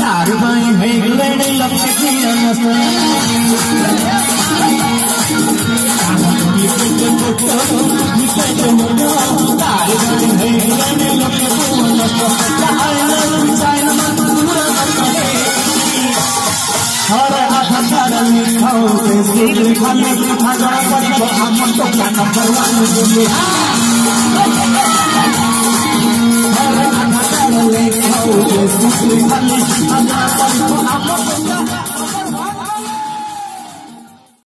तार भाई भेगले लपके अनसा चाइना चाइना पूरा करे हर आधा सारा लिखाओ के सिर खाली लिखा जा पर हम तो क्या नंबर 1 I'm not